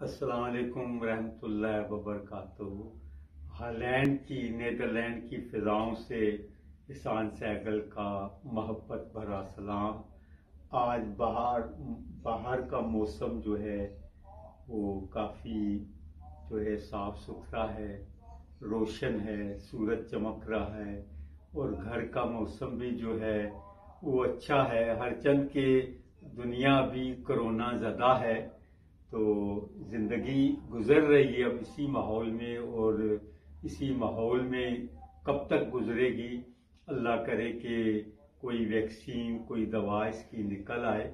असलकुम रहमतुल्लाह वबरकातु हालैंड की, नीदरलैंड की फ़िज़ाओं से ईसान सैगल का मोहब्बत भरा सलाम। आज बाहर बाहर का मौसम जो है, वो काफ़ी जो है साफ़ सुथरा है, रोशन है, सूरज चमक रहा है, और घर का मौसम भी जो है, वो अच्छा है। हर चंद के दुनिया भी कोरोना ज़्यादा है। तो ज़िंदगी गुजर रही है अब इसी माहौल में और इसी माहौल में कब तक गुजरेगी? अल्लाह करे कि कोई वैक्सीन, कोई दवा इसकी निकल आए।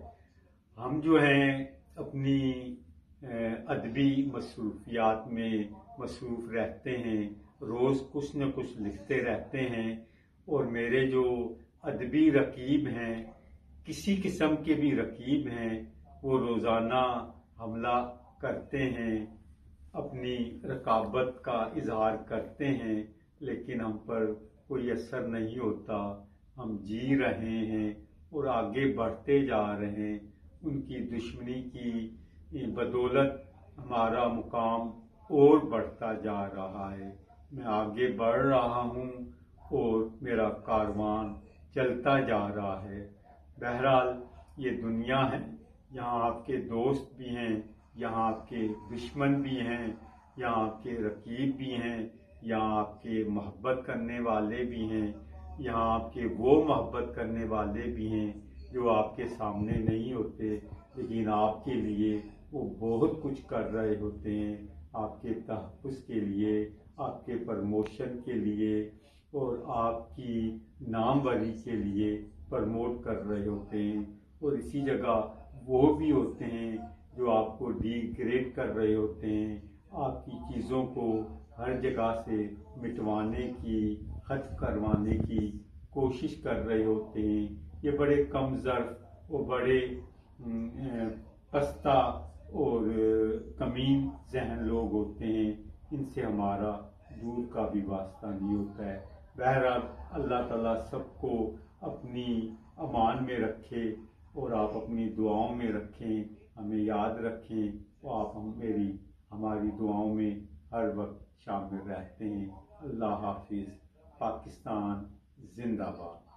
हम जो हैं अपनी अदबी मसरूफियात में मसरूफ़ रहते हैं, रोज़ कुछ न कुछ लिखते रहते हैं और मेरे जो अदबी रकीब हैं, किसी किस्म के भी रकीब हैं, वो रोज़ाना हमला करते हैं, अपनी रकाबत का इजहार करते हैं, लेकिन हम पर कोई असर नहीं होता। हम जी रहे हैं और आगे बढ़ते जा रहे हैं। उनकी दुश्मनी की बदौलत हमारा मुकाम और बढ़ता जा रहा है। मैं आगे बढ़ रहा हूँ और मेरा कारवान चलता जा रहा है। बहरहाल, ये दुनिया है। यहाँ आपके दोस्त भी हैं, यहाँ आपके दुश्मन भी हैं, यहाँ आपके रकीब भी हैं, यहाँ आपके मोहब्बत करने वाले भी हैं, यहाँ आपके वो मोहब्बत करने वाले भी हैं जो आपके सामने नहीं होते, लेकिन आपके लिए वो बहुत कुछ कर रहे होते हैं, आपके तहफ़ के लिए, आपके प्रमोशन के लिए और आपकी नामवरी के लिए प्रमोट कर रहे होते हैं। और इसी जगह वो भी होते हैं जो आपको डिग्रेड कर रहे होते हैं। आपकी चीज़ों को हर जगह से मिटवाने की, खत्म करवाने की कोशिश कर रहे होते हैं। ये बड़े कम ज़र्फ और बड़े पस्ता और कमीन जहन लोग होते हैं। इनसे हमारा दूर का भी वास्ता नहीं होता है। बहरहाल, अल्लाह ताला सबको अपनी अमान में रखें और आप अपनी दुआओं में रखें, हमें याद रखें और आप हम मेरी, हमारी दुआओं में हर वक्त शामिल रहते हैं। अल्लाह हाफिज़। पाकिस्तान जिंदाबाद।